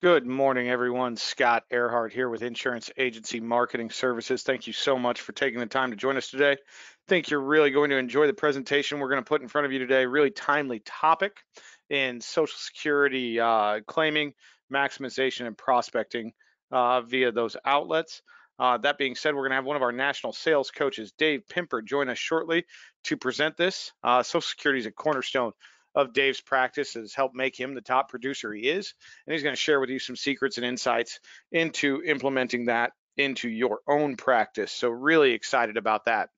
Good morning, everyone. Scott Earhart here with Insurance Agency Marketing Services. Thank you so much for taking the time to join us today. I think you're really going to enjoy the presentation we're going to put in front of you today. Really timely topic in Social Security uh, claiming, maximization, and prospecting uh, via those outlets. Uh, that being said, we're going to have one of our national sales coaches, Dave Pimper, join us shortly to present this. Uh, Social Security is a cornerstone of Dave's practice has helped make him the top producer he is. And he's going to share with you some secrets and insights into implementing that into your own practice. So, really excited about that.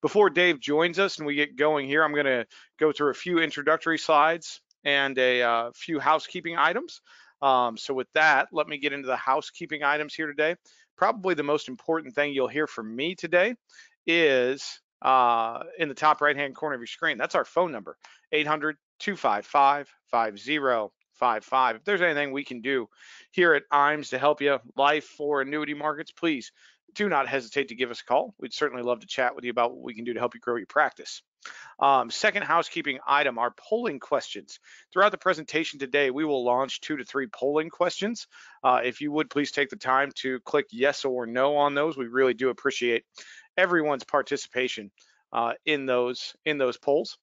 Before Dave joins us and we get going here, I'm going to go through a few introductory slides and a uh, few housekeeping items. Um, so, with that, let me get into the housekeeping items here today. Probably the most important thing you'll hear from me today is uh, in the top right hand corner of your screen. That's our phone number 800 255 5055. If there's anything we can do here at IAMS to help you life or annuity markets, please do not hesitate to give us a call. We'd certainly love to chat with you about what we can do to help you grow your practice. Um, second housekeeping item are polling questions. Throughout the presentation today, we will launch two to three polling questions. Uh, if you would please take the time to click yes or no on those, we really do appreciate everyone's participation uh, in those in those polls.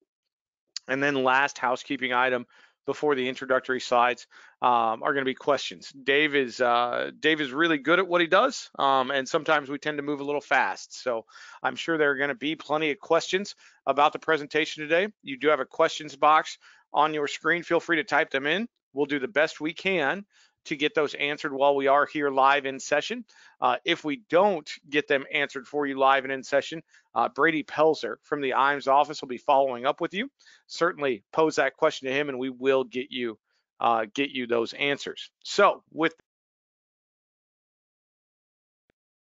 And then last housekeeping item before the introductory slides um, are going to be questions. Dave is uh, Dave is really good at what he does, um, and sometimes we tend to move a little fast. So I'm sure there are going to be plenty of questions about the presentation today. You do have a questions box on your screen. Feel free to type them in. We'll do the best we can to get those answered while we are here live in session. Uh, if we don't get them answered for you live and in session, uh, Brady Pelzer from the IAMS office will be following up with you. Certainly pose that question to him and we will get you uh, get you those answers. So with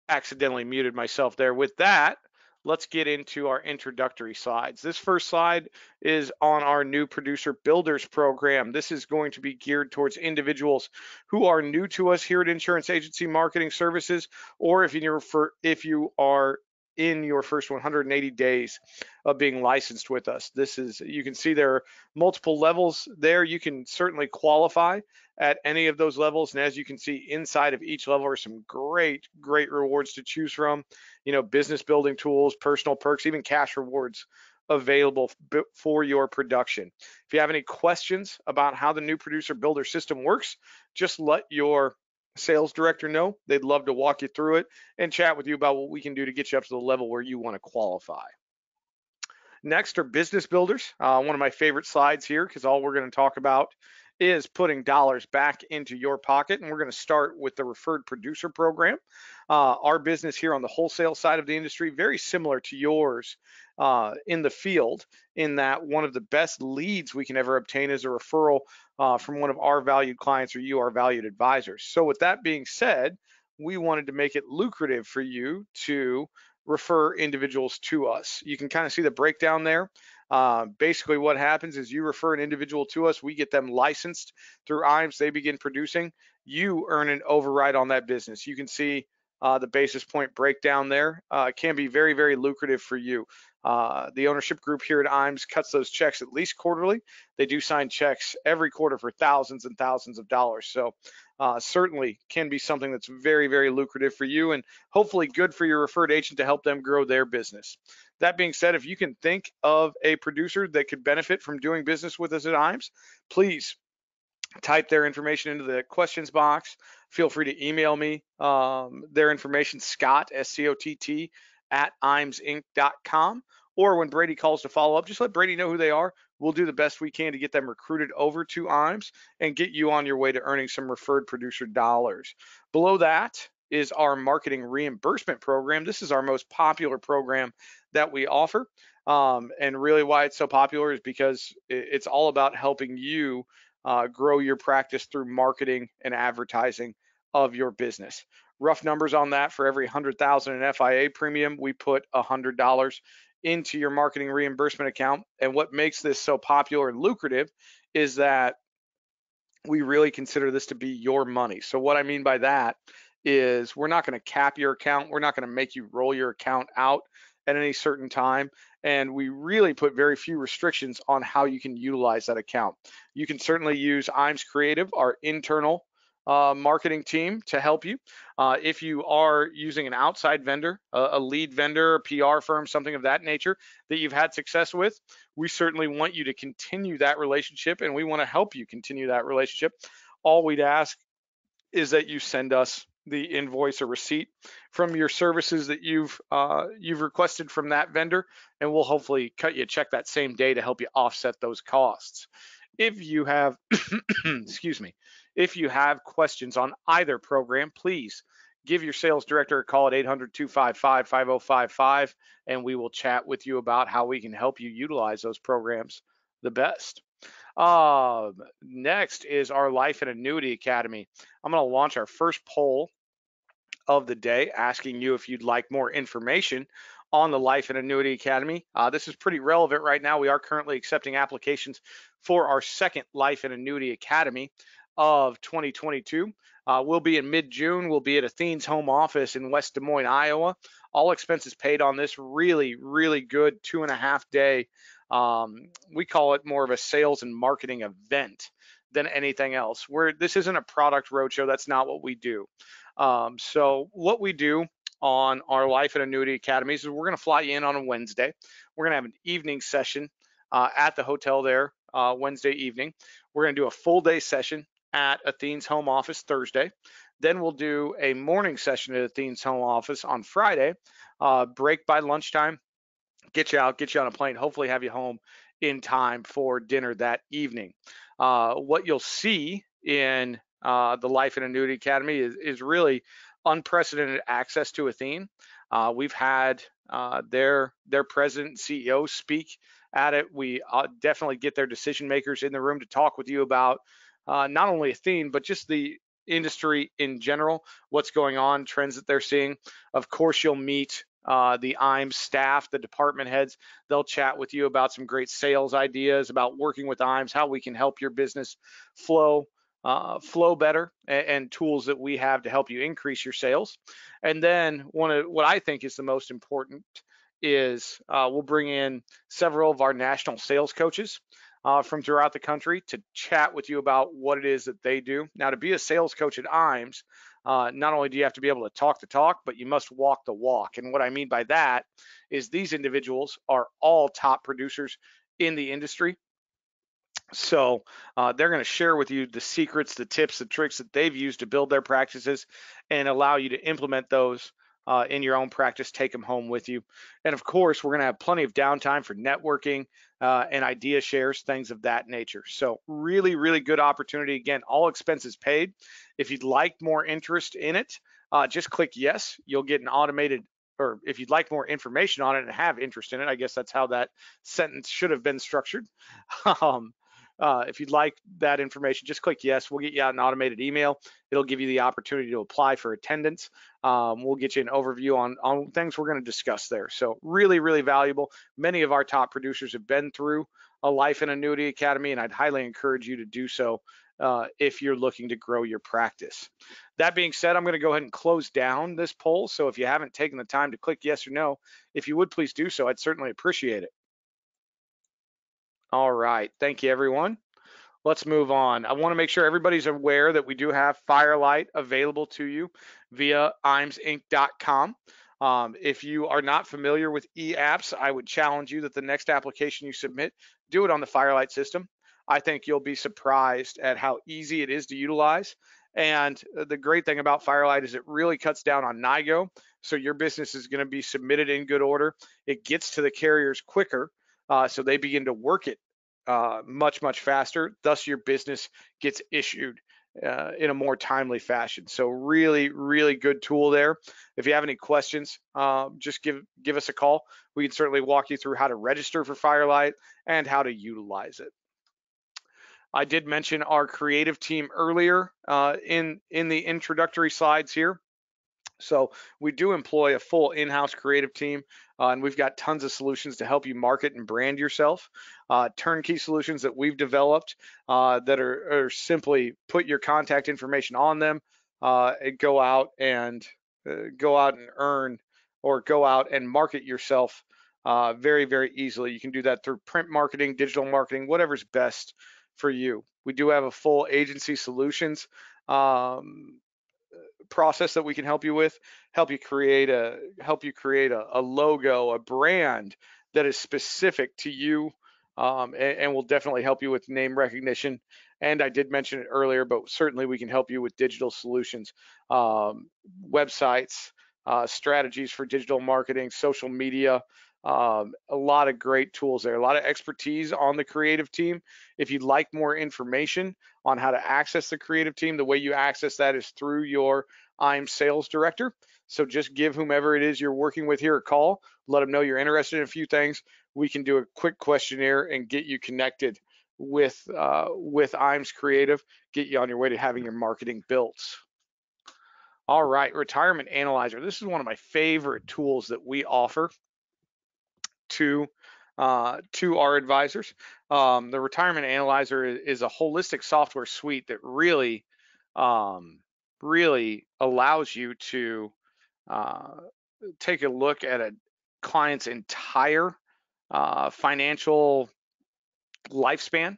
accidentally muted myself there. With that, let's get into our introductory slides. This first slide is on our new producer builders program. This is going to be geared towards individuals who are new to us here at Insurance Agency Marketing Services, or if you for if you are in your first 180 days of being licensed with us. This is, you can see there are multiple levels there. You can certainly qualify at any of those levels. And as you can see inside of each level are some great, great rewards to choose from. You know, business building tools, personal perks, even cash rewards available for your production. If you have any questions about how the new producer builder system works, just let your sales director know. They'd love to walk you through it and chat with you about what we can do to get you up to the level where you want to qualify. Next are business builders. Uh, one of my favorite slides here because all we're going to talk about is putting dollars back into your pocket. And we're going to start with the referred producer program. Uh, our business here on the wholesale side of the industry, very similar to yours uh, in the field, in that one of the best leads we can ever obtain is a referral uh, from one of our valued clients or you, our valued advisors. So, with that being said, we wanted to make it lucrative for you to refer individuals to us. You can kind of see the breakdown there. Uh, basically, what happens is you refer an individual to us, we get them licensed through IAMS, they begin producing, you earn an override on that business. You can see uh, the basis point breakdown there. Uh, can be very, very lucrative for you. Uh, the ownership group here at IAMS cuts those checks at least quarterly. They do sign checks every quarter for thousands and thousands of dollars. So uh, certainly can be something that's very, very lucrative for you and hopefully good for your referred agent to help them grow their business. That being said, if you can think of a producer that could benefit from doing business with us at IAMS, please type their information into the questions box. Feel free to email me um, their information, Scott, S-C-O-T-T, at iamsinc.com. Or when Brady calls to follow up, just let Brady know who they are. We'll do the best we can to get them recruited over to IAMS and get you on your way to earning some referred producer dollars. Below that is our marketing reimbursement program. This is our most popular program that we offer. Um, and really why it's so popular is because it's all about helping you uh, grow your practice through marketing and advertising of your business rough numbers on that for every 100,000 in FIA premium, we put $100 into your marketing reimbursement account. And what makes this so popular and lucrative is that we really consider this to be your money. So what I mean by that is we're not going to cap your account. We're not going to make you roll your account out at any certain time. And we really put very few restrictions on how you can utilize that account. You can certainly use IAMS Creative, our internal uh, marketing team to help you. Uh, if you are using an outside vendor, a, a lead vendor, a PR firm, something of that nature that you've had success with, we certainly want you to continue that relationship and we want to help you continue that relationship. All we'd ask is that you send us the invoice or receipt from your services that you've uh, you've requested from that vendor, and we'll hopefully cut you a check that same day to help you offset those costs. If you have, excuse me, if you have questions on either program, please give your sales director a call at 800-255-5055 and we will chat with you about how we can help you utilize those programs the best. Uh, next is our Life and Annuity Academy. I'm going to launch our first poll of the day asking you if you'd like more information on the Life and Annuity Academy. Uh, this is pretty relevant right now. We are currently accepting applications for our second Life and Annuity Academy of 2022. Uh, we'll be in mid-June. We'll be at Athene's home office in West Des Moines, Iowa. All expenses paid on this really, really good two and a half day. Um, we call it more of a sales and marketing event than anything else. Where this isn't a product roadshow. That's not what we do. Um, so what we do on our Life and Annuity Academies is we're going to fly you in on a Wednesday. We're going to have an evening session uh, at the hotel there uh, Wednesday evening. We're going to do a full day session at Athene's home office Thursday. Then we'll do a morning session at Athene's home office on Friday. Uh, break by lunchtime, get you out, get you on a plane, hopefully have you home in time for dinner that evening. Uh, what you'll see in uh, the Life and Annuity Academy is, is really unprecedented access to Athene. Uh, we've had uh, their their president CEO speak at it. We uh, definitely get their decision makers in the room to talk with you about uh, not only Athene but just the industry in general, what's going on, trends that they're seeing. Of course, you'll meet uh, the IAMS staff, the department heads. They'll chat with you about some great sales ideas, about working with IAMS, how we can help your business flow uh, flow better and, and, tools that we have to help you increase your sales. And then one of what I think is the most important is uh, we'll bring in several of our national sales coaches uh, from throughout the country to chat with you about what it is that they do. Now, to be a sales coach at IAMS, uh, not only do you have to be able to talk the talk, but you must walk the walk. And what I mean by that is these individuals are all top producers in the industry. So uh, they're going to share with you the secrets, the tips, the tricks that they've used to build their practices and allow you to implement those uh, in your own practice, take them home with you. And of course, we're going to have plenty of downtime for networking uh, and idea shares, things of that nature. So really, really good opportunity. Again, all expenses paid. If you'd like more interest in it, uh, just click yes. You'll get an automated or if you'd like more information on it and have interest in it, I guess that's how that sentence should have been structured. um, uh, if you'd like that information, just click yes. We'll get you out an automated email. It'll give you the opportunity to apply for attendance. Um, we'll get you an overview on, on things we're going to discuss there. So really, really valuable. Many of our top producers have been through a Life and Annuity Academy, and I'd highly encourage you to do so uh, if you're looking to grow your practice. That being said, I'm going to go ahead and close down this poll. So if you haven't taken the time to click yes or no, if you would please do so, I'd certainly appreciate it. All right. Thank you, everyone. Let's move on. I want to make sure everybody's aware that we do have Firelight available to you via iamsinc.com. Um, if you are not familiar with e-apps, I would challenge you that the next application you submit, do it on the Firelight system. I think you'll be surprised at how easy it is to utilize. And the great thing about Firelight is it really cuts down on NIGO. So your business is going to be submitted in good order. It gets to the carriers quicker uh, so they begin to work it uh, much, much faster. Thus, your business gets issued uh, in a more timely fashion. So really, really good tool there. If you have any questions, uh, just give give us a call. We can certainly walk you through how to register for Firelight and how to utilize it. I did mention our creative team earlier uh, in in the introductory slides here. So we do employ a full in-house creative team, uh, and we've got tons of solutions to help you market and brand yourself. Uh, turnkey solutions that we've developed uh, that are, are, simply put your contact information on them uh, and go out and uh, go out and earn or go out and market yourself uh, very, very easily. You can do that through print marketing, digital marketing, whatever's best for you. We do have a full agency solutions um, process that we can help you with, help you create a help you create a, a logo, a brand that is specific to you, um, and, and will definitely help you with name recognition. And I did mention it earlier, but certainly we can help you with digital solutions, um, websites, uh, strategies for digital marketing, social media, um, a lot of great tools there, a lot of expertise on the creative team. If you'd like more information on how to access the creative team, the way you access that is through your I'm sales director. So just give whomever it is you're working with here a call, let them know you're interested in a few things. We can do a quick questionnaire and get you connected with uh, with IAMS Creative, get you on your way to having your marketing built. All right, Retirement Analyzer. This is one of my favorite tools that we offer to uh, to our advisors. Um, the Retirement Analyzer is, a holistic software suite that really um, really allows you to uh, take a look at a client's entire uh, financial lifespan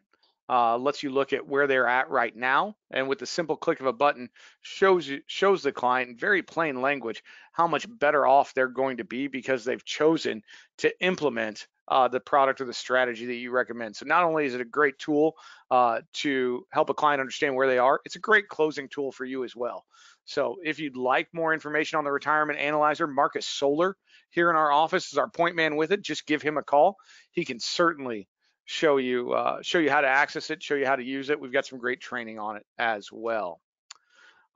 uh, lets you look at where they're at right now, and with the simple click of a button, shows you shows the client in very plain language how much better off they're going to be because they've chosen to implement uh, the product or the strategy that you recommend. So not only is it a great tool uh, to help a client understand where they are, it's a great closing tool for you as well. So if you'd like more information on the retirement analyzer, Marcus Solar here in our office is our point man with it. Just give him a call. He can certainly show you uh, show you how to access it, show you how to use it. We've got some great training on it as well.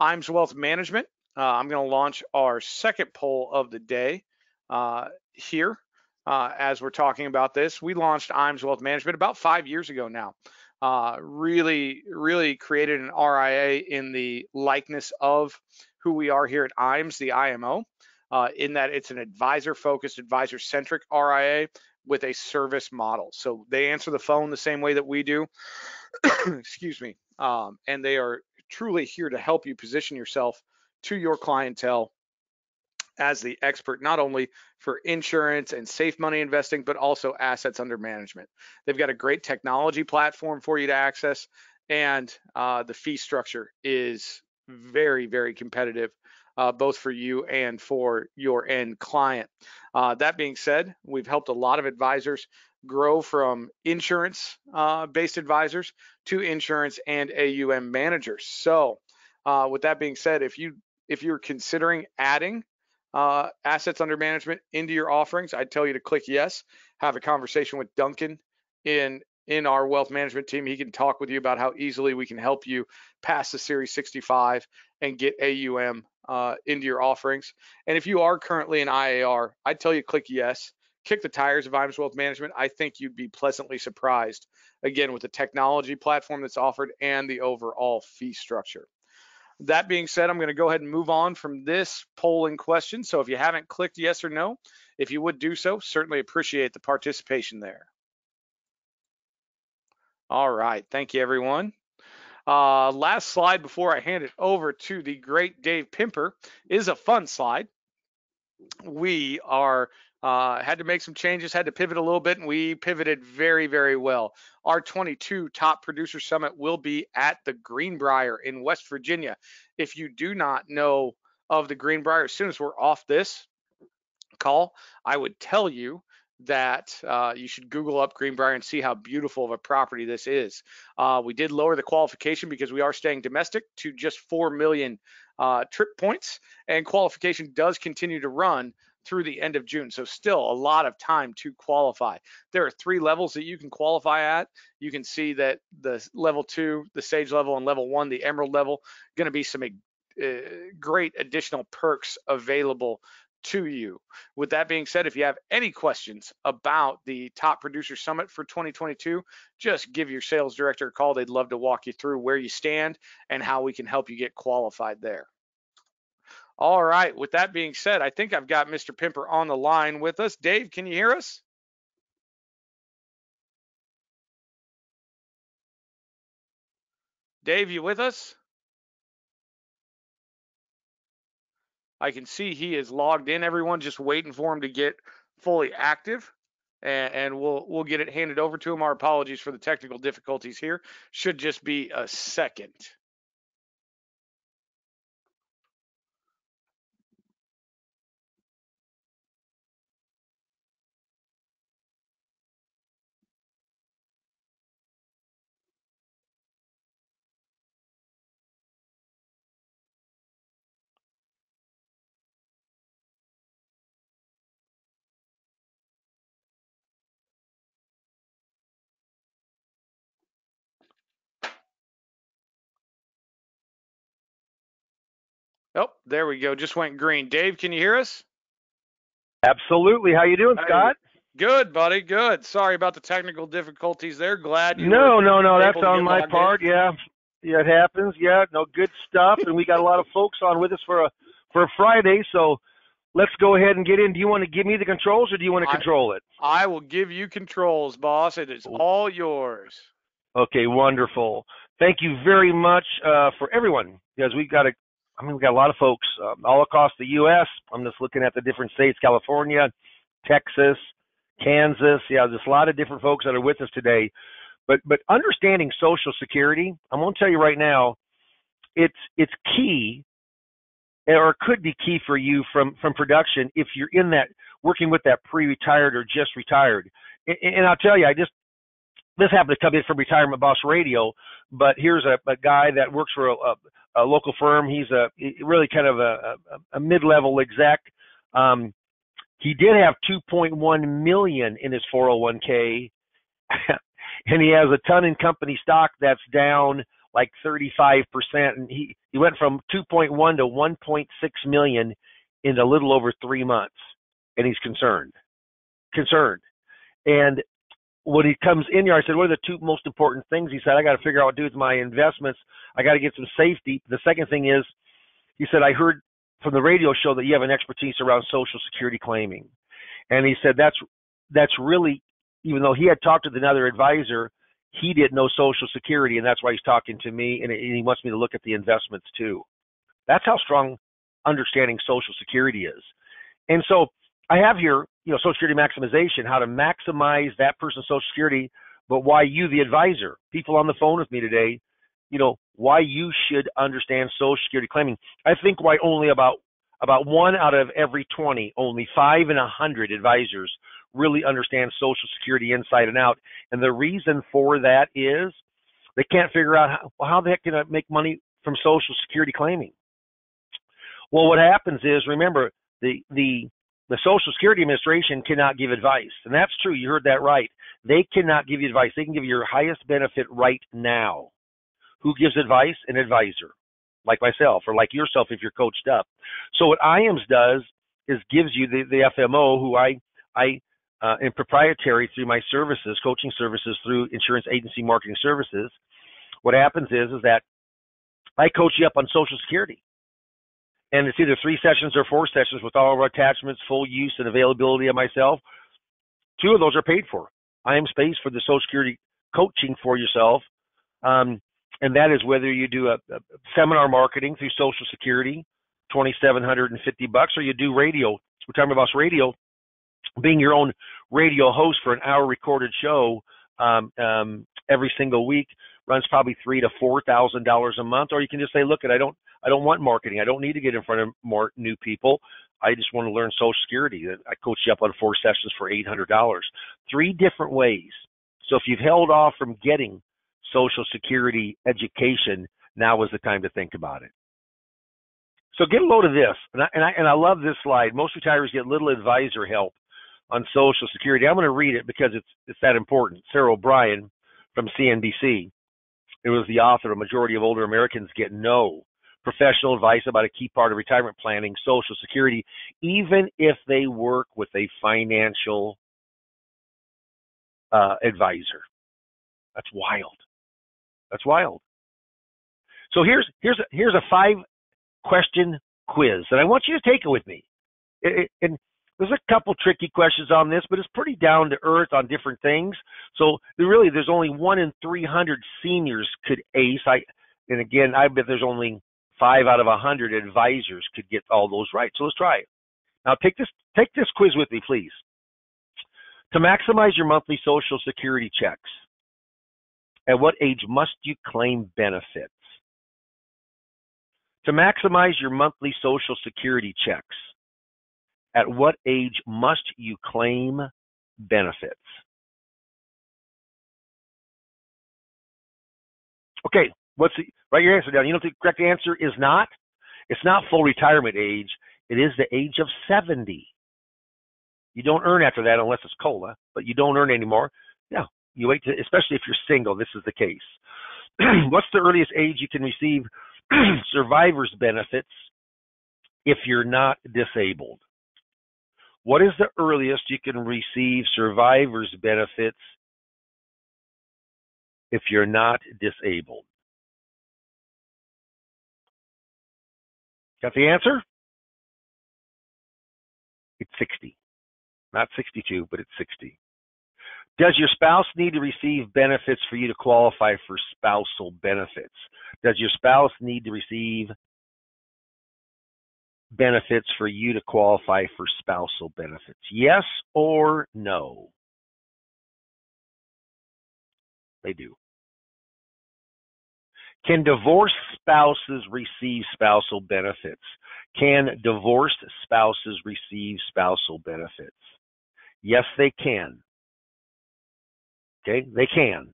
IAMS Wealth Management. Uh, I'm going to launch our second poll of the day uh, here uh, as we're talking about this. We launched IAMS Wealth Management about five years ago now. Uh, really, really created an RIA in the likeness of who we are here at IAMS, the IMO. Uh, in that it's an advisor focused, advisor centric RIA with a service model. So they answer the phone the same way that we do. Excuse me. Um, and they are truly here to help you position yourself to your clientele as the expert, not only for insurance and safe money investing, but also assets under management. They've got a great technology platform for you to access, and uh, the fee structure is very, very competitive uh, both for you and for your end client. Uh, that being said, we've helped a lot of advisors grow from insurance uh, based advisors to insurance and AUM managers. So, uh, with that being said, if you if you're considering adding uh, assets under management into your offerings, I'd tell you to click yes. Have a conversation with Duncan in in our wealth management team. He can talk with you about how easily we can help you pass the Series 65 and get AUM uh, into your offerings. And if you are currently an IAR, I'd tell you click yes. Kick the tires of IAMS Wealth Management. I think you'd be pleasantly surprised again with the technology platform that's offered and the overall fee structure. That being said, I'm going to go ahead and move on from this polling question. So if you haven't clicked yes or no, if you would do so, certainly appreciate the participation there. All right. Thank you, everyone. Uh, last slide before I hand it over to the great Dave Pimper is a fun slide. We are uh, had to make some changes, had to pivot a little bit, and we pivoted very, very well. Our 22 Top Producer Summit will be at the Greenbrier in West Virginia. If you do not know of the Greenbrier, as soon as we're off this call, I would tell you that uh, you should Google up Greenbrier and see how beautiful of a property this is. Uh, we did lower the qualification because we are staying domestic to just 4 million uh, trip points, and qualification does continue to run through the end of June. So still a lot of time to qualify. There are three levels that you can qualify at. You can see that the level two, the sage level, and level one, the emerald level, going to be some uh, great additional perks available to you. With that being said, if you have any questions about the Top Producer Summit for 2022, just give your sales director a call. They'd love to walk you through where you stand and how we can help you get qualified there. All right, with that being said, I think I've got Mr. Pimper on the line with us. Dave, can you hear us? Dave, you with us? I can see he is logged in. Everyone just waiting for him to get fully active. And, and we'll we'll get it handed over to him. Our apologies for the technical difficulties here. Should just be a second. Oh, there we go. Just went green. Dave, can you hear us? Absolutely. How you doing, Scott? Good, buddy. Good. Sorry about the technical difficulties there. Glad you. No, no, no. That's on my part. In. Yeah, yeah, it happens. Yeah, no good stuff, and we got a lot of folks on with us for a for a Friday. So let's go ahead and get in. Do you want to give me the controls, or do you want to I, control it? I will give you controls, boss. It is all yours. Okay, wonderful. Thank you very much uh, for everyone because we've got a I mean, we've got a lot of folks uh, all across the U.S. I'm just looking at the different states: California, Texas, Kansas. Yeah, there's a lot of different folks that are with us today. But but understanding Social Security, I'm going to tell you right now, it's it's key, or could be key for you from from production if you're in that working with that pre-retired or just retired. And, and I'll tell you, I just this happened to come in from Retirement Boss Radio, but here's a, a guy that works for a, a, a local firm. He's a really kind of a, a, a mid-level exec. Um, he did have 2.1 million in his 401k, and he has a ton in company stock that's down like 35%. And he he went from 2.1 to 1.6 million in a little over three months, and he's concerned, concerned. And when he comes in here, I said, "What are the two most important things?" He said, "I got to figure out what to do with my investments. I got to get some safety." The second thing is, he said, "I heard from the radio show that you have an expertise around Social Security claiming," and he said that's that's really, even though he had talked to another advisor, he didn't know Social Security, and that's why he's talking to me, and he wants me to look at the investments too. That's how strong understanding Social Security is, and so I have here, you know, Social Security maximization, how to maximize that person's Social Security, but why you, the advisor, people on the phone with me today, you know, why you should understand Social Security claiming. I think why only about about one out of every 20, only five in a hundred advisors really understand Social Security inside and out. And the reason for that is they can't figure out how, how the heck can I make money from Social Security claiming. Well, what happens is, remember, the the the Social Security Administration cannot give advice. And that's true. You heard that right. They cannot give you advice. They can give you your highest benefit right now. Who gives advice? An advisor, like myself or like yourself if you're coached up. So what IAMS does is gives you the, the FMO who I, I uh, am proprietary through my services, coaching services through insurance agency marketing services. What happens is, is that I coach you up on Social Security and it's either three sessions or four sessions with all of our attachments, full use and availability of myself. Two of those are paid for. I am space for the Social Security coaching for yourself. Um, and that is whether you do a, a, seminar marketing through Social Security, 2,750 bucks, or you do radio. We're talking about radio, being your own radio host for an hour recorded show um, um, every single week runs probably three to four thousand dollars a month. Or you can just say, look, I don't I don't want marketing. I don't need to get in front of more new people. I just want to learn Social Security. I coach you up on four sessions for eight hundred dollars. Three different ways. So if you've held off from getting Social Security education, now is the time to think about it. So get a load of this, and I, and I and I love this slide. Most retirees get little advisor help on Social Security. I'm going to read it because it's it's that important. Sarah O'Brien from CNBC. It was the author. A majority of older Americans get no professional advice about a key part of retirement planning, Social Security, even if they work with a financial uh, advisor. That's wild. That's wild. So here's here's a, here's a five question quiz, and I want you to take it with me. It, it, and there's a couple tricky questions on this, but it's pretty down to earth on different things. So really, there's only one in 300 seniors could ace. I and again, I bet there's only five out of a hundred advisors could get all those right. So let's try it. Now take this take this quiz with me, please. To maximize your monthly Social Security checks, at what age must you claim benefits? To maximize your monthly Social Security checks, at what age must you claim benefits? Okay, What's the, write your answer down. You know the correct answer is not? It's not full retirement age. It is the age of 70. You don't earn after that unless it's COLA, but you don't earn anymore. Yeah, you wait to, especially if you're single, this is the case. What's the earliest age you can receive survivor's benefits if you're not disabled. What is the earliest you can receive survivor's benefits if you're not disabled? Got the answer? It's 60. Not 62, but it's 60. Does your spouse need to receive benefits for you to qualify for spousal benefits? Does your spouse need to receive benefits for you to qualify for spousal benefits? Yes or no? They do. Can divorced spouses receive spousal benefits? Can divorced spouses receive spousal benefits? Yes, they can. Okay, they can.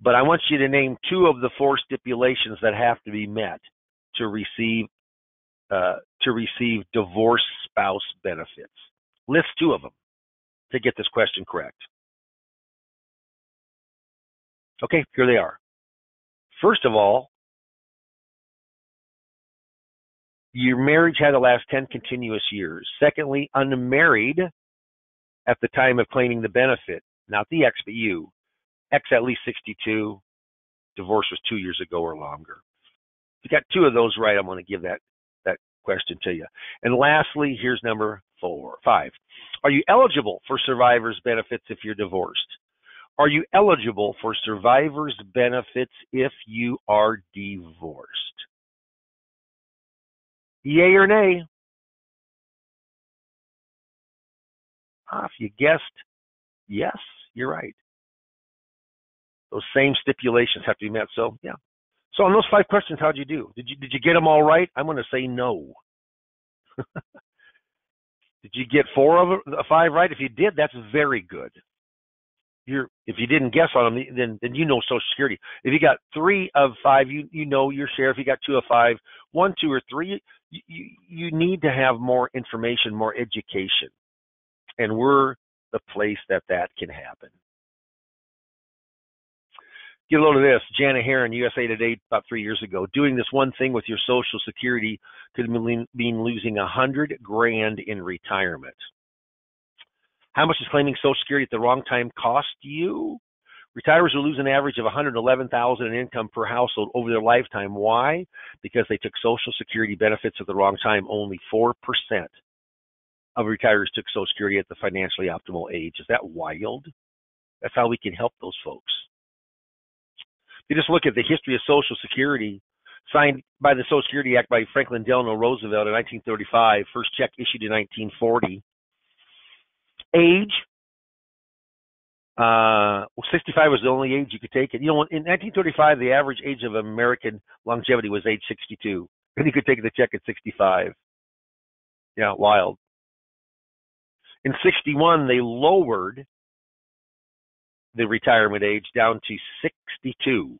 But I want you to name two of the four stipulations that have to be met to receive uh, to receive divorce spouse benefits. List two of them to get this question correct. Okay, here they are. First of all, your marriage had to last 10 continuous years. Secondly, unmarried at the time of claiming the benefit, not the ex, but you. Ex at least 62, divorce was two years ago or longer. If you got two of those right, I'm going to give that that question to you. And lastly, here's number four, five. Are you eligible for survivor's benefits if you're divorced? Are you eligible for survivor's benefits if you are divorced? Yay or nay? Ah, if you guessed yes, you're right. Those same stipulations have to be met. So, yeah. So on those five questions, how'd you do? Did you did you get them all right? I'm going to say no. did you get four of the five right? If you did, that's very good you're if you didn't guess on them, then then you know Social Security. If you got three of five, you you know your share. If you got two of five, one, two, or three, you you, you need to have more information, more education, and we're the place that that can happen. Get a load of this. Janet Heron, USA Today, about three years ago, doing this one thing with your Social Security could mean losing a hundred grand in retirement. How much does claiming Social Security at the wrong time cost you? Retirees will lose an average of 111,000 in income per household over their lifetime. Why? Because they took Social Security benefits at the wrong time. Only 4% of retirees took Social Security at the financially optimal age. Is that wild? That's how we can help those folks. If you just look at the history of Social Security, signed by the Social Security Act by Franklin Delano Roosevelt in 1935, first check issued in 1940 age. Uh, well, 65 was the only age you could take it. You know, in 1935, the average age of American longevity was age 62, and you could take the check at 65. Yeah, wild. In 61, they lowered the retirement age down to 62.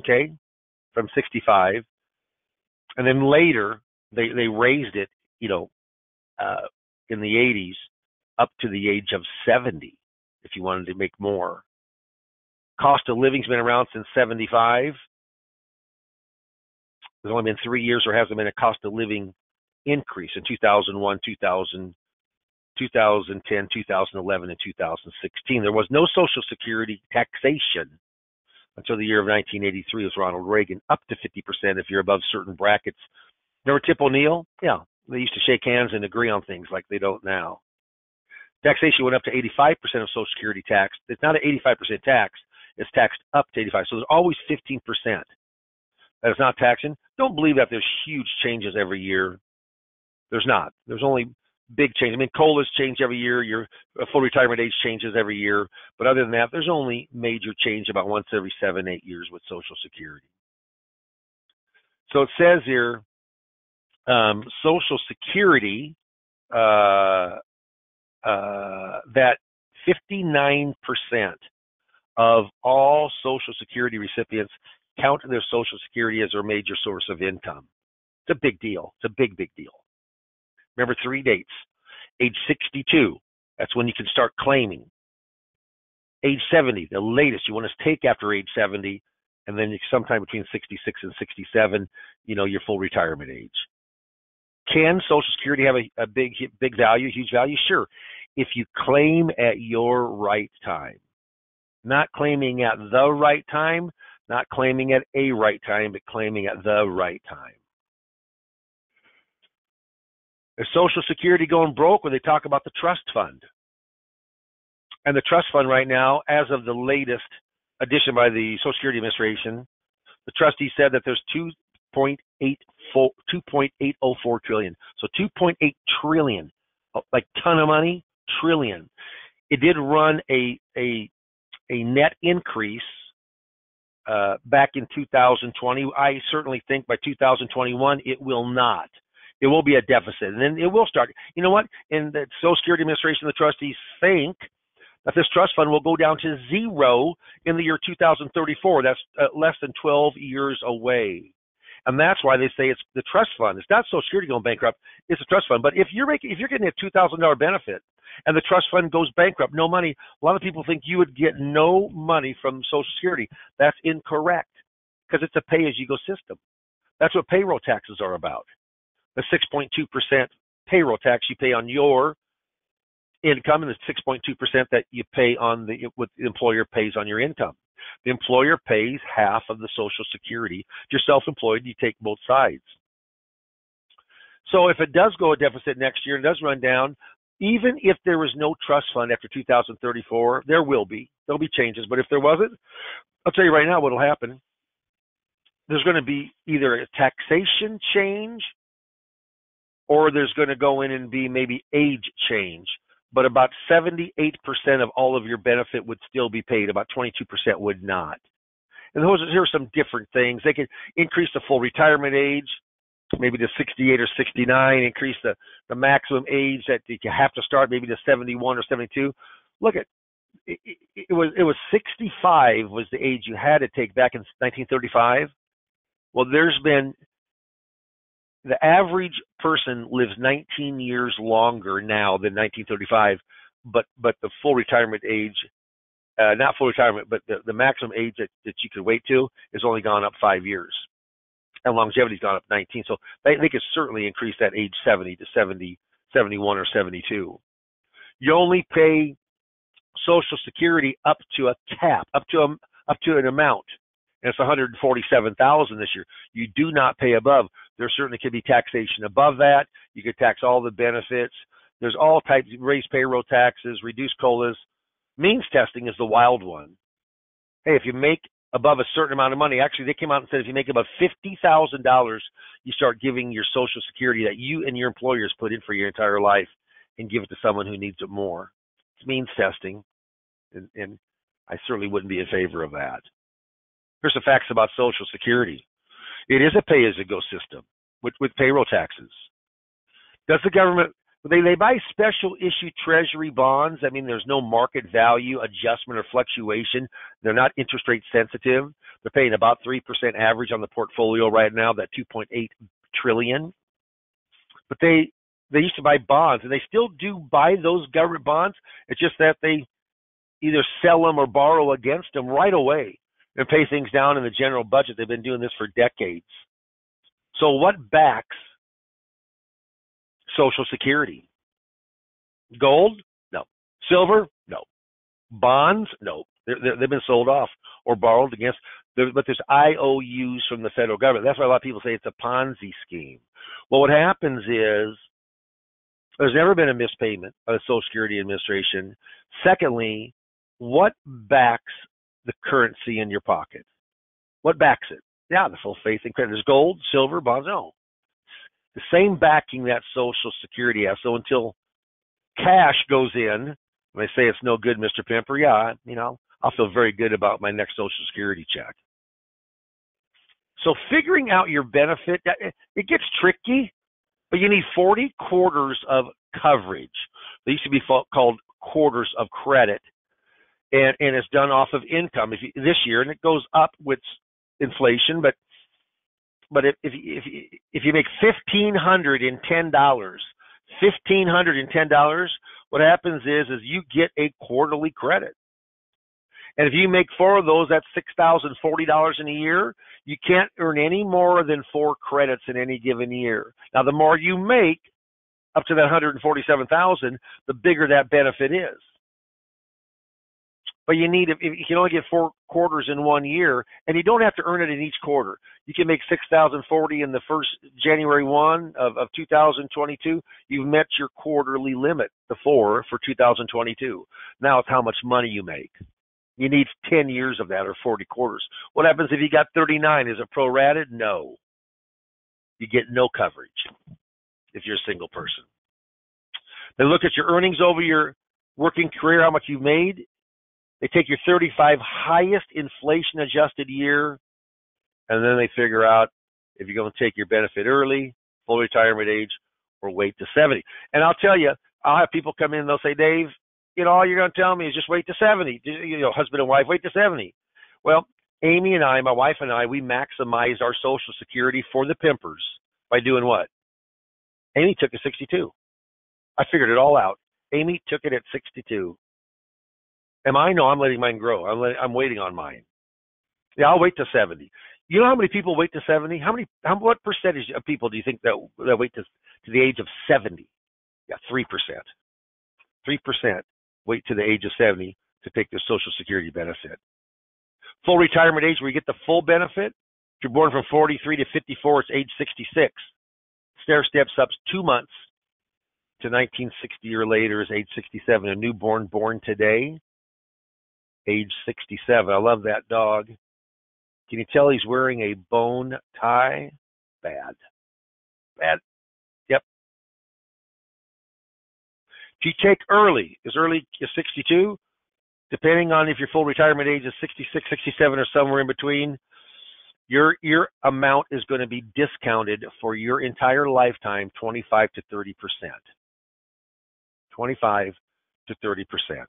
Okay, from 65, and then later they they raised it. You know, uh, in the 80s up to the age of 70 if you wanted to make more. Cost of living's been around since 75. There's only been three years there hasn't been a cost of living increase in 2001, 2000, 2010, 2011, and 2016. There was no Social Security taxation until the year of 1983 with Ronald Reagan, up to 50% if you're above certain brackets. Remember Tip O'Neill? Yeah, they used to shake hands and agree on things like they don't now. Taxation went up to 85% of Social Security tax. It's not an 85% tax. It's taxed up to 85. So there's always 15% that is not taxing. Don't believe that there's huge changes every year. There's not. There's only big change. I mean, COLAs change every year. Your full retirement age changes every year. But other than that, there's only major change about once every seven, eight years with Social Security. So it says here, um, Social Security uh, uh, that 59% of all Social Security recipients count their Social Security as their major source of income. It's a big deal. It's a big, big deal. Remember three dates. Age 62, that's when you can start claiming. Age 70, the latest you want to take after age 70, and then sometime between 66 and 67, you know, your full retirement age. Can Social Security have a, a big big value, huge value? Sure, if you claim at your right time, not claiming at the right time, not claiming at a right time, but claiming at the right time. Is Social Security going broke when they talk about the trust fund? And the trust fund right now, as of the latest addition by the Social Security Administration, the trustee said that there's 2.804 trillion. So 2.8 trillion, uh, like ton of money, trillion. It did run a a a net increase uh, back in 2020. I certainly think by 2021 it will not. It will be a deficit, and then it will start. You know what? In the Social Security Administration, the trustees think that this trust fund will go down to zero in the year 2034. That's uh, less than 12 years away. And that's why they say it's the trust fund. It's not Social Security going bankrupt. It's a trust fund. But if you're making, if you're getting a two thousand dollar benefit, and the trust fund goes bankrupt, no money. A lot of people think you would get no money from Social Security. That's incorrect because it's a pay-as-you-go system. That's what payroll taxes are about. The 6.2% payroll tax you pay on your income and the 6.2% that you pay on the what the employer pays on your income. The employer pays half of the Social Security. You're self-employed, you take both sides. So if it does go a deficit next year and does run down, even if there was no trust fund after 2034, there will be. There'll be changes. But if there wasn't, I'll tell you right now what'll happen. There's going to be either a taxation change or there's going to go in and be maybe age change but about 78% of all of your benefit would still be paid. About 22% would not. And those here are some different things. They could increase the full retirement age, maybe to 68 or 69, increase the, the maximum age that you have to start maybe to 71 or 72. Look at it, it, it was it was 65 was the age you had to take back in 1935. Well, there's been the average person lives 19 years longer now than 1935, but but the full retirement age, uh, not full retirement, but the, the maximum age that, that you could wait to is only gone up five years, and longevity's gone up 19. So they, they could certainly increase that age 70 to 70, 71 or 72. You only pay Social Security up to a cap, up to a, up to an amount and it's 147,000 this year. You do not pay above. There certainly could be taxation above that. You could tax all the benefits. There's all types of raise payroll taxes, reduce colas. Means testing is the wild one. Hey, if you make above a certain amount of money, actually they came out and said if you make above fifty thousand dollars, you start giving your Social Security that you and your employers put in for your entire life, and give it to someone who needs it more. It's means testing, and, and I certainly wouldn't be in favor of that. Here's the facts about Social Security. It is a pay-as-you-go system with, with payroll taxes. Does the government they they buy special issue treasury bonds? I mean, there's no market value adjustment or fluctuation. They're not interest rate sensitive. They're paying about three percent average on the portfolio right now. That 2.8 trillion. But they they used to buy bonds, and they still do buy those government bonds. It's just that they either sell them or borrow against them right away and pay things down in the general budget. They've been doing this for decades. So what backs Social Security? Gold? No. Silver? No. Bonds? No. they have been sold off or borrowed against. But there's IOUs from the federal government. That's why a lot of people say it's a Ponzi scheme. Well, what happens is there's never been a mispayment by the Social Security Administration. Secondly, what backs the currency in your pocket. What backs it? Yeah, the full faith and credit. There's gold, silver, bonds. No. The same backing that Social Security has. So until cash goes in, they say it's no good, Mr. Pimper, yeah, you know, I'll feel very good about my next Social Security check. So figuring out your benefit, it gets tricky, but you need 40 quarters of coverage. They used to be called quarters of credit and, and it's done off of income if you, this year, and it goes up with inflation. But but if if if, if you make fifteen hundred and ten dollars, fifteen hundred and ten dollars, what happens is is you get a quarterly credit. And if you make four of those, that's six thousand forty dollars in a year. You can't earn any more than four credits in any given year. Now, the more you make, up to that 147,000, the bigger that benefit is. But you need if you can only get four quarters in one year, and you don't have to earn it in each quarter. You can make 6,040 in the first January 1 of, of 2022. You've met your quarterly limit, the four for 2022. Now it's how much money you make. You need 10 years of that or 40 quarters. What happens if you got 39? Is it prorated? No. You get no coverage if you're a single person. They look at your earnings over your working career, how much you've made. They take your 35 highest inflation adjusted year, and then they figure out if you're going to take your benefit early, full retirement age, or wait to 70. And I'll tell you, I'll have people come in and they'll say, Dave, you know, all you're going to tell me is just wait to 70. You know, husband and wife, wait to 70. Well, Amy and I, my wife and I, we maximized our Social Security for the pimpers by doing what? Amy took a 62. I figured it all out. Amy took it at 62. Am I? No, I'm letting mine grow. I'm, letting, I'm waiting on mine. Yeah, I'll wait to 70. You know how many people wait to 70? How many? How what percentage of people do you think that that wait to to the age of 70? Yeah, three percent. Three percent wait to the age of 70 to take their Social Security benefit. Full retirement age, where you get the full benefit. If you're born from 43 to 54, it's age 66. Stair steps up two months to 1960 or later is age 67. A newborn born today age 67. I love that dog. Can you tell he's wearing a bone tie? Bad. Bad. Yep. If you take early, is early 62? Depending on if your full retirement age is 66, 67, or somewhere in between, your your amount is going to be discounted for your entire lifetime 25 to 30 percent 25 to 30 percent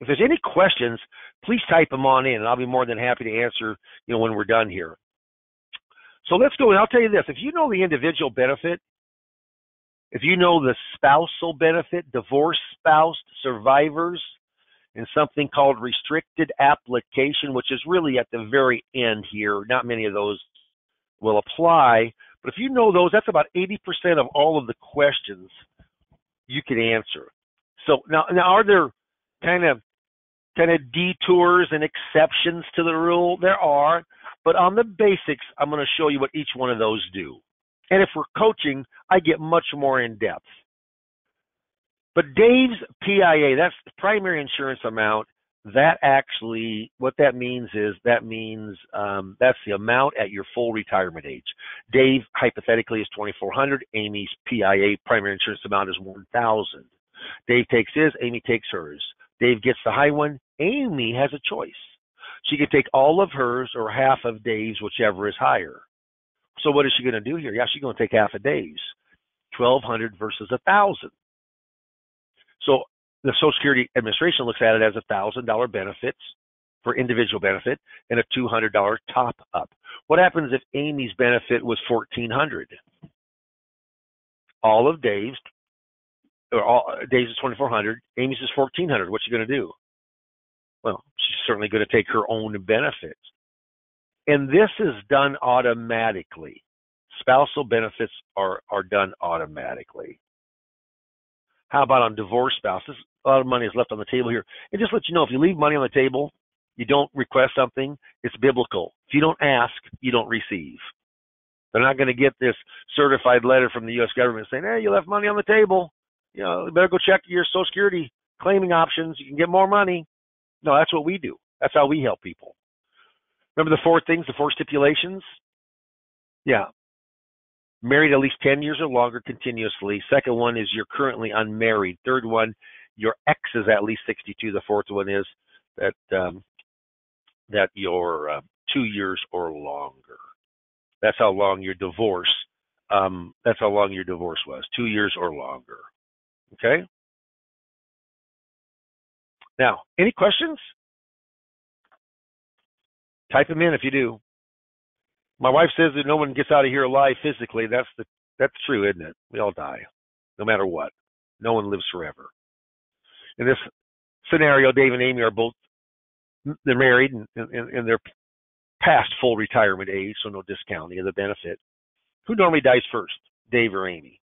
if there's any questions, please type them on in, and I'll be more than happy to answer. You know, when we're done here. So let's go. And I'll tell you this: if you know the individual benefit, if you know the spousal benefit, divorced spouse, survivors, and something called restricted application, which is really at the very end here. Not many of those will apply, but if you know those, that's about 80% of all of the questions you can answer. So now, now are there kind of kind of detours and exceptions to the rule. There are, but on the basics, I'm going to show you what each one of those do. And if we're coaching, I get much more in depth. But Dave's PIA, that's the primary insurance amount. That actually, what that means is that means um, that's the amount at your full retirement age. Dave hypothetically is 2,400. Amy's PIA primary insurance amount is 1,000. Dave takes his, Amy takes hers. Dave gets the high one. Amy has a choice. She could take all of hers or half of Dave's, whichever is higher. So what is she going to do here? Yeah, she's going to take half of Dave's. 1200 versus a 1000 So the Social Security Administration looks at it as a $1,000 benefits for individual benefit and a $200 top up. What happens if Amy's benefit was 1400 All of Dave's or all Dave's is 2400 amy's is 1400 what's she going to do? Well she's certainly going to take her own benefits. And this is done automatically. Spousal benefits are are done automatically. How about on divorce spouses? A lot of money is left on the table here. And just let you know if you leave money on the table you don't request something it's biblical. If you don't ask you don't receive. They're not going to get this certified letter from the U.S. government saying, "Hey, you left money on the table you know, you better go check your Social Security claiming options. You can get more money. No, that's what we do. That's how we help people. Remember the four things, the four stipulations? Yeah. Married at least 10 years or longer continuously. Second one is you're currently unmarried. Third one, your ex is at least 62. The fourth one is that um, that you're uh, two years or longer. That's how long your divorce. Um, that's how long your divorce was. Two years or longer. Okay? Now, any questions? Type them in if you do. My wife says that no one gets out of here alive physically. That's the that's true, isn't it? We all die, no matter what. No one lives forever. In this scenario, Dave and Amy are both they're married and, and, and they're past full retirement age, so no discounting of the benefit. Who normally dies first, Dave or Amy?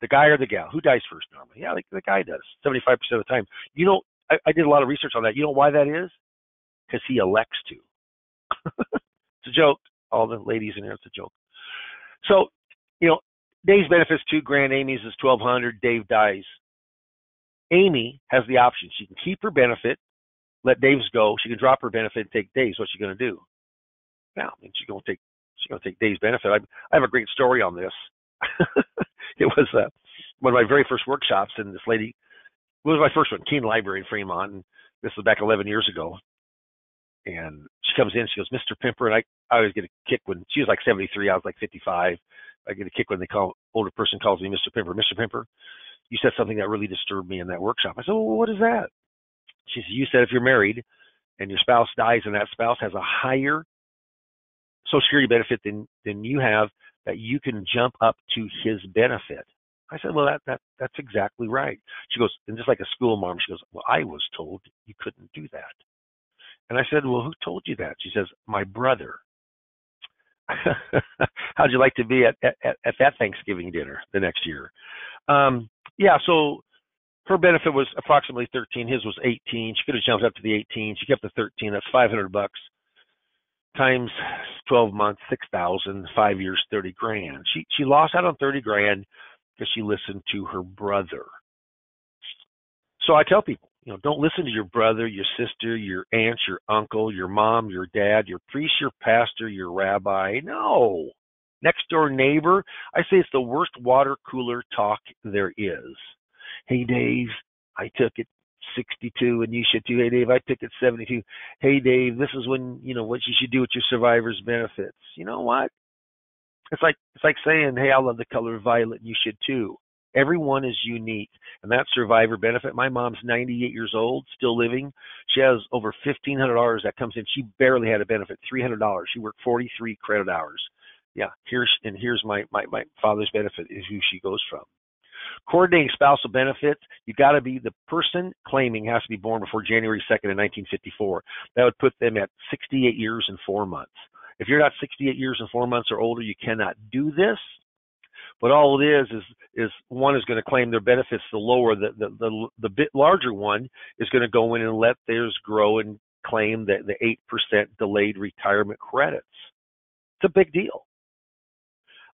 The guy or the gal? Who dies first normally? Yeah, the, the guy does, 75% of the time. You know, I, I did a lot of research on that. You know why that is? Because he elects to. it's a joke. All the ladies in here, it's a joke. So, you know, Dave's benefits two grand, Amy's is twelve hundred. Dave dies. Amy has the option. She can keep her benefit, let Dave's go. She can drop her benefit and take Dave's. What's she going to do? Now, I mean, she's going to take she's going to take Dave's benefit. I, I have a great story on this. was uh, one of my very first workshops, and this lady it was my first one, Keene Library in Fremont, and this was back 11 years ago. And she comes in, she goes, Mr. Pimper, and I, I always get a kick when she was like 73, I was like 55. I get a kick when they call older person calls me Mr. Pimper. Mr. Pimper, you said something that really disturbed me in that workshop. I said, well, what is that? She said, you said if you're married and your spouse dies and that spouse has a higher Social Security benefit than than you have, that you can jump up to his benefit. I said, well, that that that's exactly right. She goes, and just like a school mom, she goes, well, I was told you couldn't do that. And I said, well, who told you that? She says, my brother. How'd you like to be at, at, at that Thanksgiving dinner the next year? Um, yeah, so her benefit was approximately 13. His was 18. She could have jumped up to the 18. She kept the 13. That's 500 bucks times 12 months, 6,000. Five years, 30 grand. She she lost out on 30 grand because she listened to her brother. So I tell people, you know, don't listen to your brother, your sister, your aunt, your uncle, your mom, your dad, your priest, your pastor, your rabbi. No. Next door neighbor, I say it's the worst water cooler talk there is. Hey Dave, I took it 62 and you should too. Hey Dave, I took it 72. Hey Dave, this is when, you know, what you should do with your survivor's benefits. You know what? It's like it's like saying, "Hey, I love the color violet, you should too." Everyone is unique, and that survivor benefit. My mom's 98 years old, still living. She has over $1,500 that comes in. She barely had a benefit, $300. She worked 43 credit hours. Yeah, here's and here's my my my father's benefit is who she goes from. Coordinating spousal benefits—you've got to be the person claiming has to be born before January 2nd of 1954. That would put them at 68 years and four months. If you're not 68 years and four months or older, you cannot do this. But all it is is is one is going to claim their benefits. The lower, the the the, the bit larger one is going to go in and let theirs grow and claim the the eight percent delayed retirement credits. It's a big deal.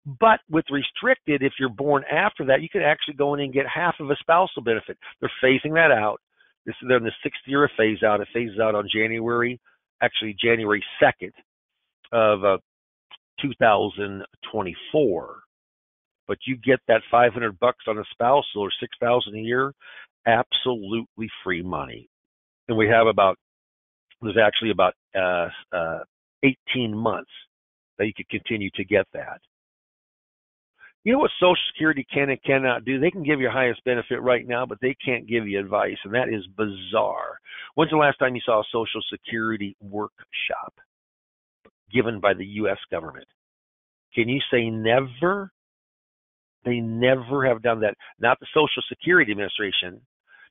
But with restricted, if you're born after that, you can actually go in and get half of a spousal benefit. They're phasing that out. This they're in the sixth year of phase out. It phases out on January, actually January 2nd of uh, 2024. But you get that 500 bucks on a spousal or 6,000 a year, absolutely free money. And we have about there's actually about uh, uh, 18 months that you could continue to get that. You know what Social Security can and cannot do? They can give you highest benefit right now, but they can't give you advice, and that is bizarre. When's the last time you saw a Social Security workshop? given by the U.S. government. Can you say never? They never have done that. Not the Social Security Administration.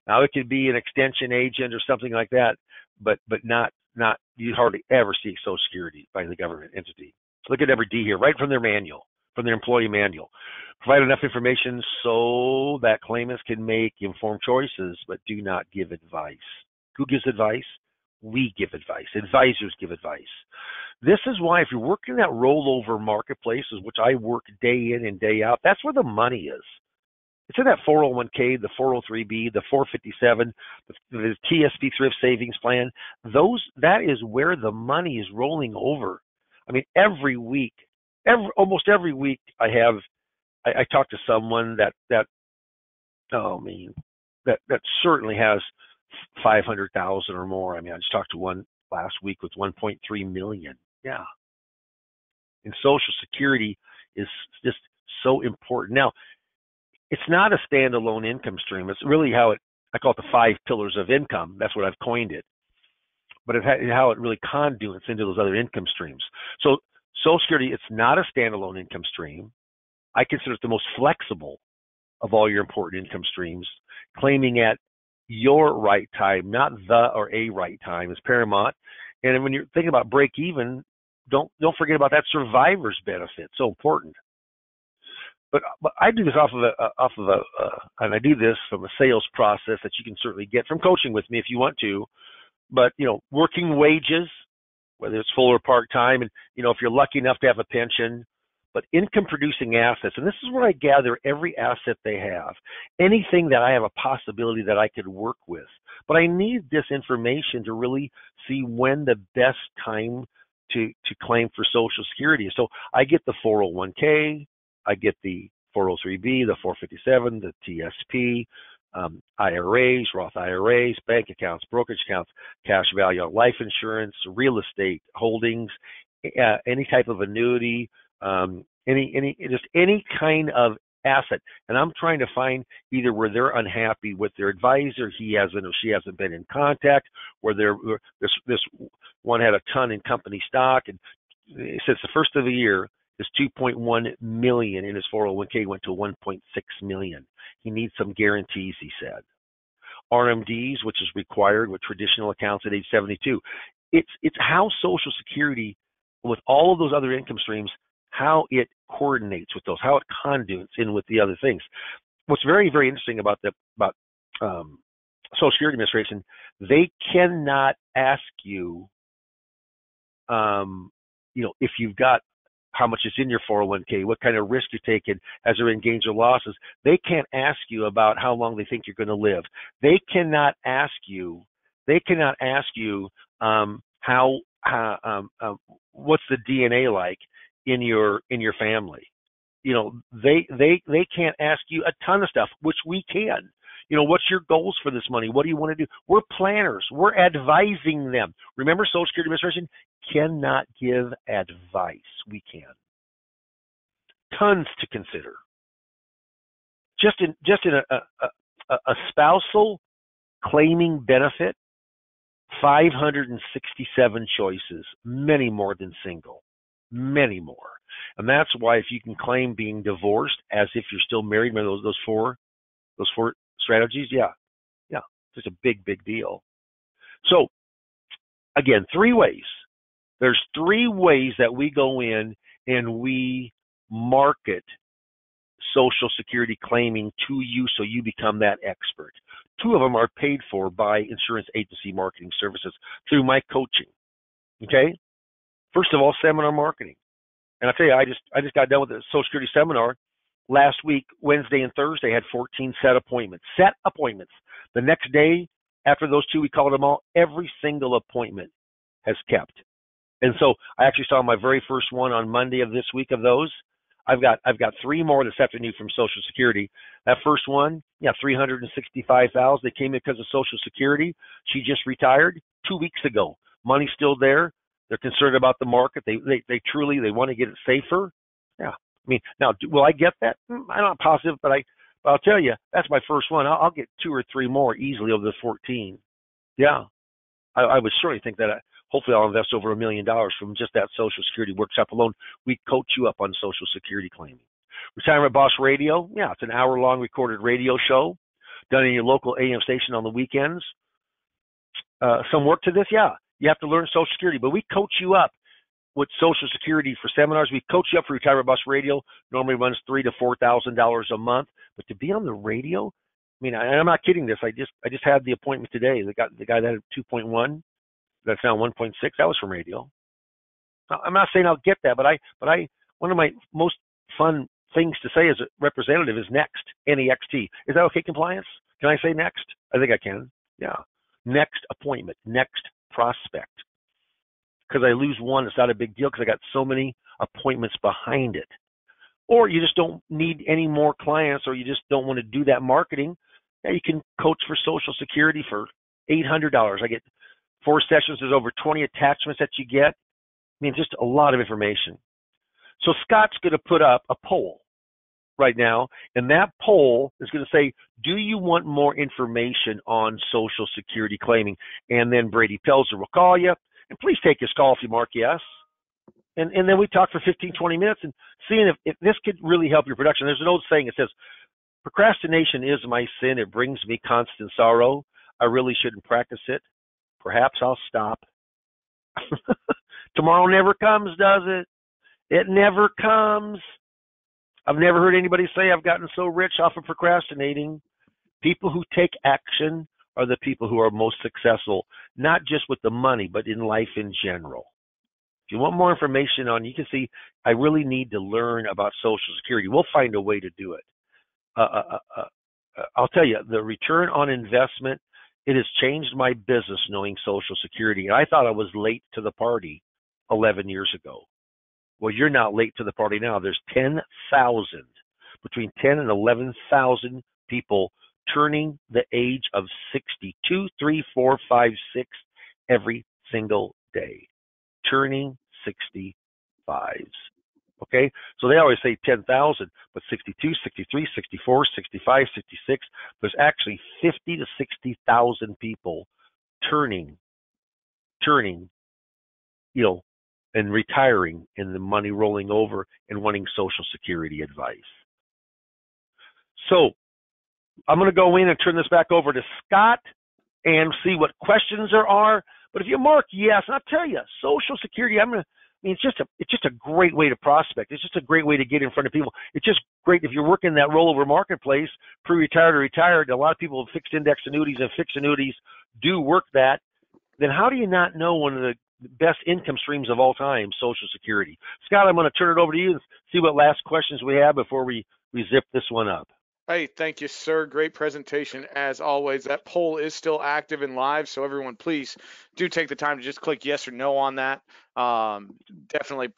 Now it could be an extension agent or something like that, but but not not you hardly ever see Social Security by the government entity. Look at every D here, right from their manual, from their employee manual. Provide enough information so that claimants can make informed choices, but do not give advice. Who gives advice? We give advice. Advisors give advice. This is why if you're working that rollover marketplaces, which I work day in and day out, that's where the money is. It's in that 401k, the 403b, the 457, the, the TSP thrift savings plan. Those that is where the money is rolling over. I mean, every week, every almost every week, I have I, I talk to someone that that oh I mean that that certainly has five hundred thousand or more. I mean, I just talked to one last week with 1.3 million. Yeah. And Social Security is just so important. Now, it's not a standalone income stream. It's really how it, I call it the five pillars of income. That's what I've coined it. But it, how it really conduits into those other income streams. So Social Security, it's not a standalone income stream. I consider it the most flexible of all your important income streams, claiming at your right time, not the or a right time, is paramount. And when you're thinking about break even, don't don't forget about that survivor's benefit. So important. But, but I do this off of a off of a uh, and I do this from a sales process that you can certainly get from coaching with me if you want to. But you know, working wages, whether it's full or part time, and you know, if you're lucky enough to have a pension, but income producing assets, and this is where I gather every asset they have, anything that I have a possibility that I could work with. But I need this information to really see when the best time to to claim for Social Security. So I get the 401k, I get the 403b, the 457, the TSP, um, IRAs, Roth IRAs, bank accounts, brokerage accounts, cash value on life insurance, real estate holdings, uh, any type of annuity, um, any any just any kind of asset. And I'm trying to find either where they're unhappy with their advisor, he hasn't or she hasn't been in contact, where they're this this one had a ton in company stock, and since the first of the year, his 2.1 million in his 401k went to 1.6 million. He needs some guarantees, he said. RMDs, which is required with traditional accounts at age 72. It's it's how Social Security, with all of those other income streams, how it coordinates with those, how it conduits in with the other things. What's very very interesting about the about um, Social Security Administration, they cannot ask you, um, you know, if you've got how much is in your 401k, what kind of risk you're taking, has there been gains or losses. They can't ask you about how long they think you're going to live. They cannot ask you. They cannot ask you um, how, how um, um, what's the DNA like in your in your family. You know, they they they can't ask you a ton of stuff, which we can. You know, what's your goals for this money? What do you want to do? We're planners. We're advising them. Remember, Social Security Administration cannot give advice. We can. Tons to consider. Just in just in a, a, a, spousal claiming benefit, 567 choices, many more than single, many more. And that's why if you can claim being divorced as if you're still married, remember those, those four, those four strategies, yeah, yeah, it's a big, big deal. So again, three ways. There's three ways that we go in and we market Social Security claiming to you so you become that expert. Two of them are paid for by insurance agency marketing services through my coaching. Okay? First of all, seminar marketing. And I tell you, I just I just got done with a Social Security seminar last week, Wednesday and Thursday, had 14 set appointments. Set appointments. The next day, after those two, we called them all. Every single appointment has kept. And so I actually saw my very first one on Monday of this week of those. I've got I've got three more this afternoon from Social Security. That first one, yeah, three hundred and sixty-five thousand. They came in because of Social Security. She just retired two weeks ago. Money's still there. They're concerned about the market. They they they truly they want to get it safer. Yeah, I mean, now will I get that? Hmm, I'm not positive, but I, but I'll tell you, that's my first one. I'll, I'll get two or three more easily over the 14. Yeah, I, I would certainly think that. I, hopefully, I'll invest over a million dollars from just that Social Security workshop alone. We coach you up on Social Security claiming. Retirement Boss Radio, yeah, it's an hour-long recorded radio show done in your local AM station on the weekends. Uh, some work to this, yeah. You have to learn Social Security, but we coach you up with Social Security for seminars. We coach you up for Retirement Boss Radio. Normally runs three to four thousand dollars a month, but to be on the radio, I mean, I, am not kidding. This, I just I just had the appointment today. The guy the guy that had 2.1, that's now 1.6. That was from radio. I'm not saying I'll get that, but I but I one of my most fun things to say as a representative is next NEXT. Is that okay? Compliance? Can I say next? I think I can. Yeah. Next appointment. Next prospect because I lose one, it's not a big deal because I got so many appointments behind it. Or you just don't need any more clients or you just don't want to do that marketing. Yeah, you can coach for Social Security for $800. I get four sessions. There's over 20 attachments that you get. I mean, just a lot of information. So Scott's going to put up a poll right now, and that poll is going to say, do you want more information on Social Security claiming? And then Brady Pelzer will call you and please take his call if you mark yes. And, and then we talk for 15, 20 minutes and seeing if, if this could really help your production. There's an old saying that says, procrastination is my sin. It brings me constant sorrow. I really shouldn't practice it. Perhaps I'll stop. Tomorrow never comes, does it? It never comes. I've never heard anybody say I've gotten so rich off of procrastinating. People who take action are the people who are most successful, not just with the money, but in life in general. If you want more information on, you can see I really need to learn about Social Security. We'll find a way to do it. Uh, uh, uh, uh, uh I'll tell you, the return on investment, it has changed my business knowing Social Security. I thought I was late to the party 11 years ago. Well, you're not late to the party now. There's 10,000, between 10 and 11,000 people turning the age of 62, 3, 4, 5, 6 every single day. Turning 65s. Okay? So they always say 10,000, but 62, 63, 64, 65, 66, there's actually 50 to 60,000 people turning, turning, you know, and retiring and the money rolling over and wanting Social Security advice. So I'm going to go in and turn this back over to Scott and see what questions there are. But if you mark yes, and I'll tell you, Social Security, I'm going to, I mean, it's just a, it's just a great way to prospect. It's just a great way to get in front of people. It's just great if you're working that rollover marketplace, pre-retired or retired. A lot of people have fixed index annuities and fixed annuities do work that. Then how do you not know one of the best income streams of all time, Social Security. Scott, I'm going to turn it over to you and see what last questions we have before we, we zip this one up. Hey, thank you, sir. Great presentation as always. That poll is still active and live, so everyone, please do take the time to just click yes or no on that. Um, definitely,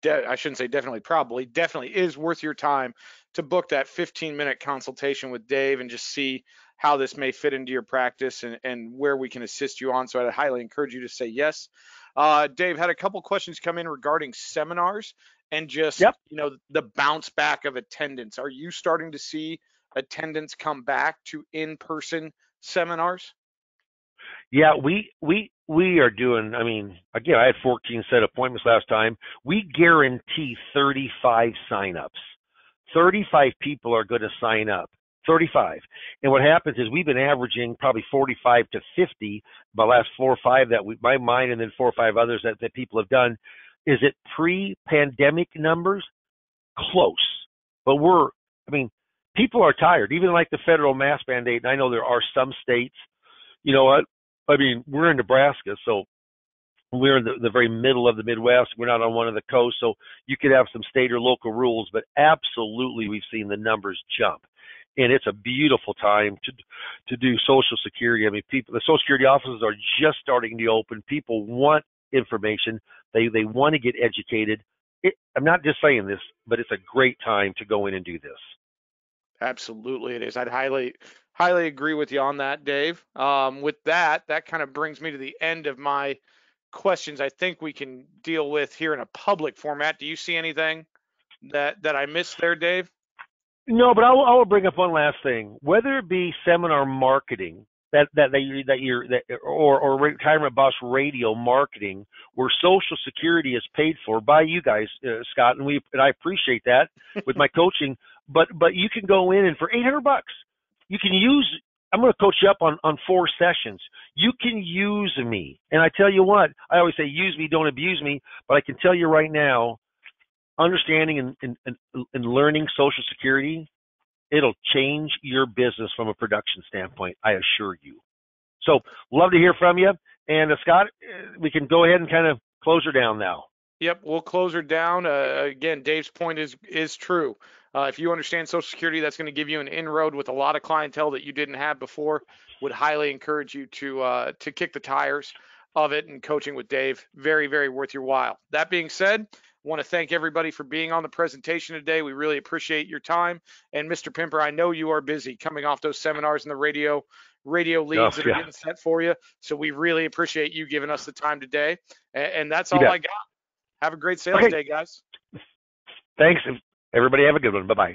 de- I shouldn't say definitely, probably, definitely is worth your time to book that 15 minute consultation with Dave and just see how this may fit into your practice and, and where we can assist you on. So I'd highly encourage you to say yes. Uh, Dave had a couple questions come in regarding seminars and just yep. you know the bounce back of attendance. Are you starting to see attendance come back to in-person seminars? Yeah, we we we are doing. I mean, again, I had 14 set appointments last time. We guarantee 35 signups. 35 people are going to sign up. 35. And what happens is we've been averaging probably 45 to 50 the last four or five that we, my mind and then four or five others that, that people have done. Is it pre-pandemic numbers? Close. But we're, I mean, people are tired. Even like the federal mask mandate, and I know there are some states, you know what? I mean, we're in Nebraska, so we're in the, the very middle of the Midwest. We're not on one of the coasts, so you could have some state or local rules, but absolutely we've seen the numbers jump and it's a beautiful time to to do Social Security. I mean, people, the Social Security offices are just starting to open. People want information. They they want to get educated. It, I'm not just saying this, but it's a great time to go in and do this. Absolutely, it is. I'd highly highly agree with you on that, Dave. Um, with that, that kind of brings me to the end of my questions. I think we can deal with here in a public format. Do you see anything that that I missed there, Dave? No, but I will, I will bring up one last thing. Whether it be seminar marketing that that that you that you're that, or or retirement boss radio marketing, where Social Security is paid for by you guys, uh, Scott, and we and I appreciate that with my coaching. But but you can go in and for 800 bucks, you can use. I'm going to coach you up on on four sessions. You can use me, and I tell you what, I always say use me, don't abuse me. But I can tell you right now, understanding and, and, and learning Social Security, it'll change your business from a production standpoint. I assure you. So, love to hear from you. And uh, Scott, we can go ahead and kind of close her down now. Yep, we'll close her down. Uh, again, Dave's point is is true. Uh, if you understand Social Security, that's going to give you an inroad with a lot of clientele that you didn't have before. Would highly encourage you to uh, to kick the tires of it and coaching with Dave. Very, very worth your while. That being said, Want to thank everybody for being on the presentation today. We really appreciate your time. And Mr. Pimper, I know you are busy coming off those seminars in the radio radio leads oh, that yeah. are getting set for you. So we really appreciate you giving us the time today. And, and that's all I got. Have a great sales okay. day, guys. Thanks. Everybody have a good one. Bye bye.